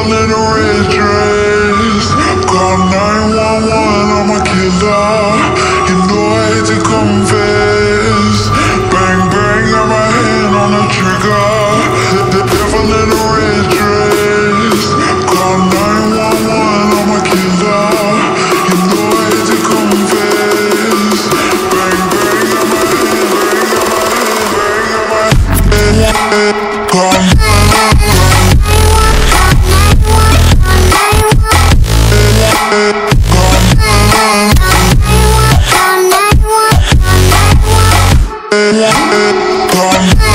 Come. in red dress. Call 911, I'm a killer. You know I hate to confess. Bang, bang, got my hand on the trigger. Devil in a red dress. Call 911, killer. You know I hate to confess. Bang, bang, got my hand, bang, got my hand, bang, got my hand. Call come